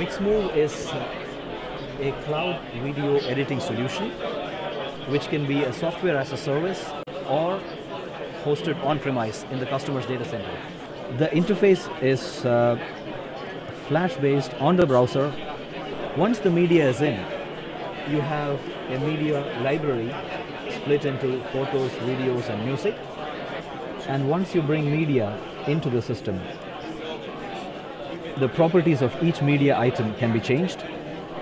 Mixmoov is a cloud video editing solution which can be a software as a service or hosted on-premise in the customer's data center. The interface is uh, flash-based on the browser. Once the media is in, you have a media library split into photos, videos and music. And once you bring media into the system, the properties of each media item can be changed.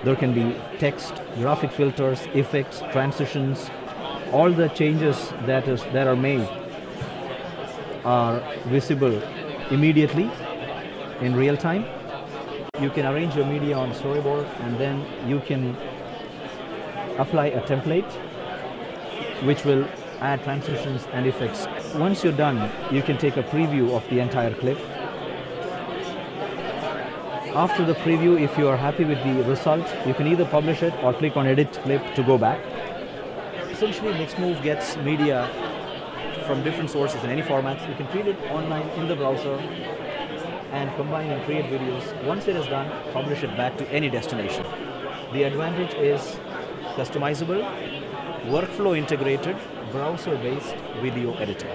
There can be text, graphic filters, effects, transitions. All the changes that, is, that are made are visible immediately in real time. You can arrange your media on storyboard and then you can apply a template which will add transitions and effects. Once you're done, you can take a preview of the entire clip. After the preview, if you are happy with the result, you can either publish it or click on edit clip to go back. Essentially, Mixmoov gets media from different sources in any formats. You can treat it online in the browser and combine and create videos. Once it is done, publish it back to any destination. The advantage is customizable, workflow integrated, browser-based video editing.